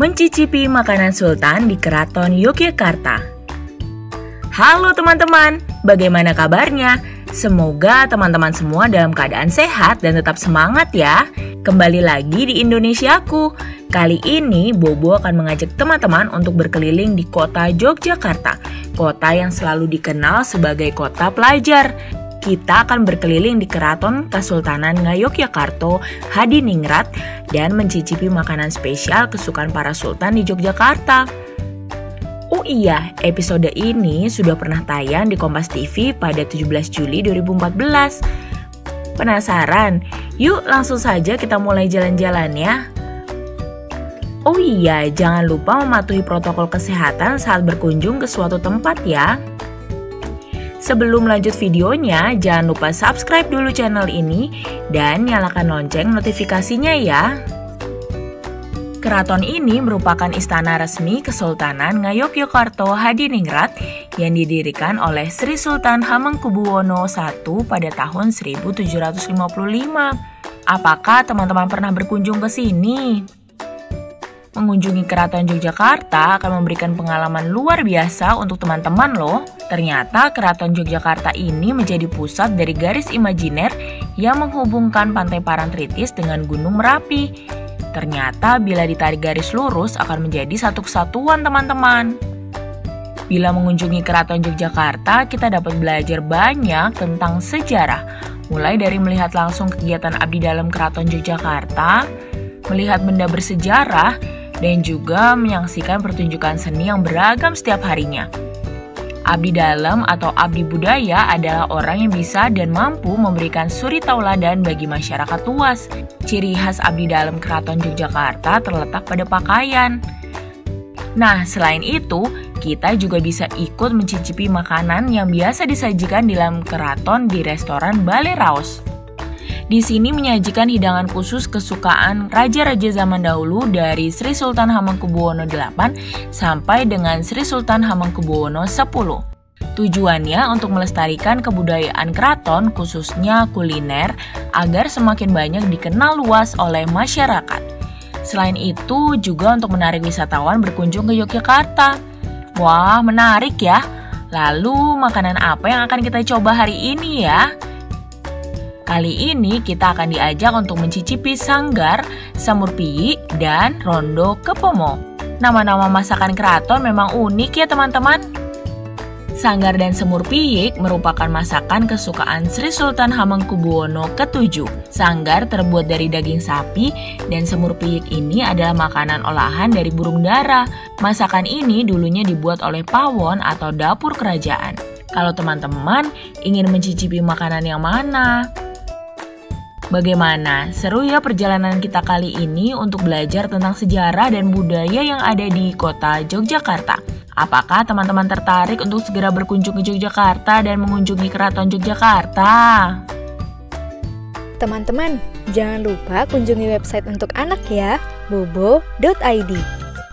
mencicipi makanan sultan di Keraton Yogyakarta. Halo teman-teman, bagaimana kabarnya? Semoga teman-teman semua dalam keadaan sehat dan tetap semangat ya. Kembali lagi di Indonesiaku. Kali ini Bobo akan mengajak teman-teman untuk berkeliling di kota Yogyakarta, kota yang selalu dikenal sebagai kota pelajar kita akan berkeliling di Keraton Kesultanan Ngayogyakarta, Hadiningrat, dan mencicipi makanan spesial kesukaan para sultan di Yogyakarta. Oh iya, episode ini sudah pernah tayang di Kompas TV pada 17 Juli 2014. Penasaran? Yuk langsung saja kita mulai jalan-jalan ya. Oh iya, jangan lupa mematuhi protokol kesehatan saat berkunjung ke suatu tempat ya. Sebelum lanjut videonya, jangan lupa subscribe dulu channel ini dan nyalakan lonceng notifikasinya ya. Keraton ini merupakan istana resmi Kesultanan Ngayogyakarta Hadiningrat yang didirikan oleh Sri Sultan Hamengkubuwono I pada tahun 1755. Apakah teman-teman pernah berkunjung ke sini? Mengunjungi Keraton Yogyakarta akan memberikan pengalaman luar biasa untuk teman-teman loh. Ternyata Keraton Yogyakarta ini menjadi pusat dari garis imajiner yang menghubungkan Pantai Parangtritis dengan Gunung Merapi. Ternyata bila ditarik garis lurus akan menjadi satu kesatuan teman-teman. Bila mengunjungi Keraton Yogyakarta, kita dapat belajar banyak tentang sejarah, mulai dari melihat langsung kegiatan abdi dalam Keraton Yogyakarta, melihat benda bersejarah, dan juga menyaksikan pertunjukan seni yang beragam setiap harinya. Abdi dalam atau abdi budaya adalah orang yang bisa dan mampu memberikan suri tauladan bagi masyarakat luas. Ciri khas abdi dalam Keraton Yogyakarta terletak pada pakaian. Nah, selain itu, kita juga bisa ikut mencicipi makanan yang biasa disajikan di dalam keraton di restoran Balai Raos. Di sini menyajikan hidangan khusus kesukaan raja-raja zaman dahulu dari Sri Sultan Hamengkubuwono VIII sampai dengan Sri Sultan Hamengkubuwono X. Tujuannya untuk melestarikan kebudayaan keraton khususnya kuliner agar semakin banyak dikenal luas oleh masyarakat. Selain itu juga untuk menarik wisatawan berkunjung ke Yogyakarta. Wah, menarik ya. Lalu makanan apa yang akan kita coba hari ini ya? Kali ini kita akan diajak untuk mencicipi sanggar, samur piyi, dan rondo kepomo. Nama-nama masakan keraton memang unik ya teman-teman. Sanggar dan semur piyik merupakan masakan kesukaan Sri Sultan Hamengkubuwono ke-7. Sanggar terbuat dari daging sapi dan semur piyik ini adalah makanan olahan dari burung dara. Masakan ini dulunya dibuat oleh pawon atau dapur kerajaan. Kalau teman-teman ingin mencicipi makanan yang mana? Bagaimana? Seru ya perjalanan kita kali ini untuk belajar tentang sejarah dan budaya yang ada di kota Yogyakarta. Apakah teman-teman tertarik untuk segera berkunjung ke Yogyakarta dan mengunjungi Keraton Yogyakarta? Teman-teman, jangan lupa kunjungi website untuk anak ya, bobo.id.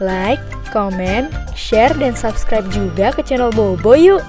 Like, comment, share, dan subscribe juga ke channel Bobo yuk!